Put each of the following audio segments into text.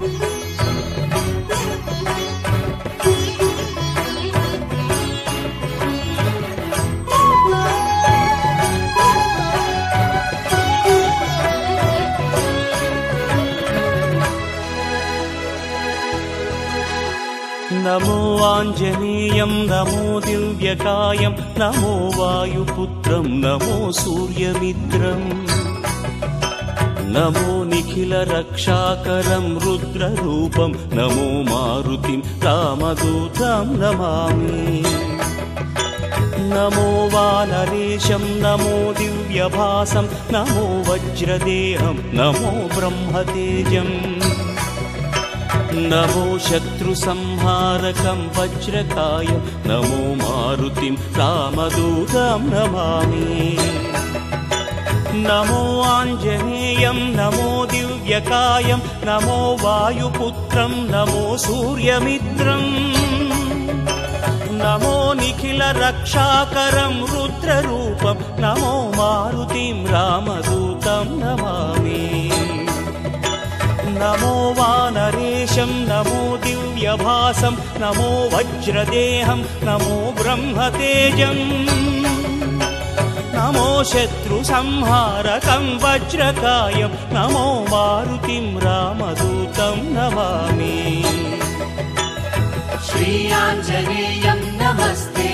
नमो आञ्जनेयं नमो दिव्यकायं नमो वायुपुत्रं नमो सूर्यमित्रम् नमो निखिलरक्षाकरं रुद्ररूपं नमो मारुतिं रामदूतं नमामि। नमो वानरेशं नमो दिव्यभासं नमो वज्रदेहं नमो ब्रह्मतेजम्। नमो शत्रुसंहारकं वज्रकाय नमो मारुतिं रामदूतं नमामि नमो आञ्जनेयं नमो दिव्यकायं नमो वायुपुत्रं नमो सूर्यमित्रम् नमो निखिलरक्षाकरं रुद्ररूपं नमो मारुतिं रामदूतं नमामि। नमो वानरेशं नमो दिव्यभासं नमो वज्रदेहं नमो ब्रह्मतेजम् नमो शत्रुसंहारकं वज्रकायं नमो मारुतिं रामदूतं नमामि। श्रीयाञ्जनेयं नमस्ते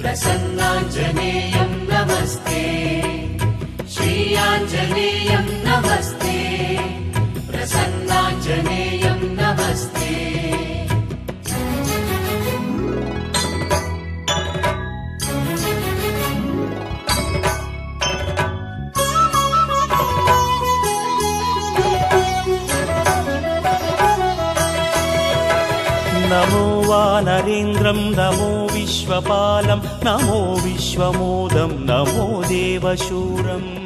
प्रसन्नाञ्जनेयं नमो वानरेन्द्रं नमो विश्वपालं नमो विश्वमोदं नमो देवशूरम्